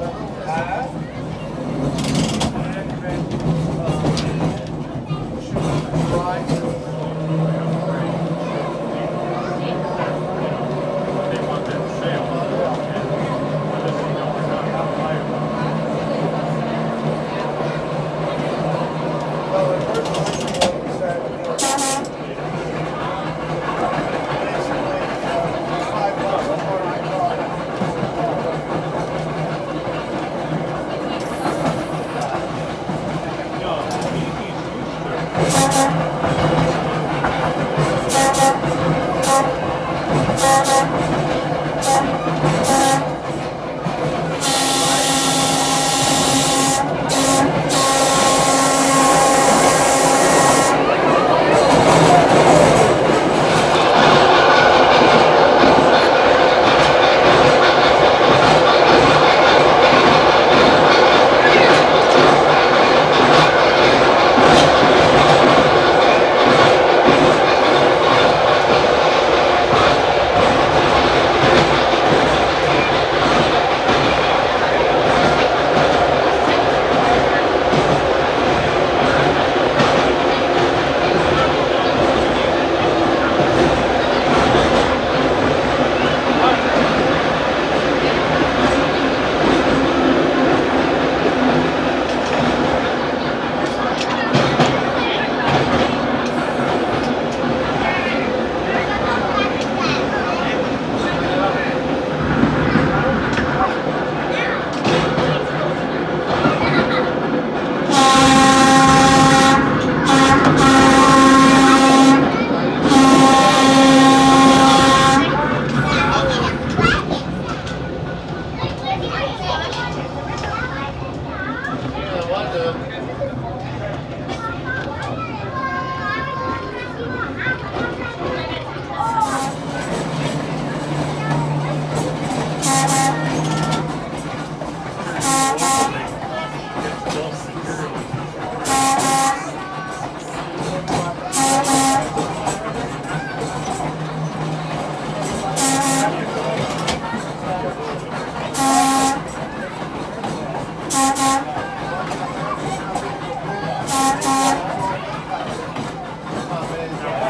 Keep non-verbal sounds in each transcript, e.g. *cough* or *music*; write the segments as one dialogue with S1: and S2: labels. S1: Huh? Yeah.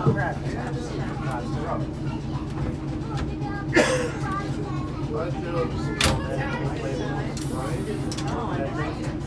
S1: Right?
S2: *coughs*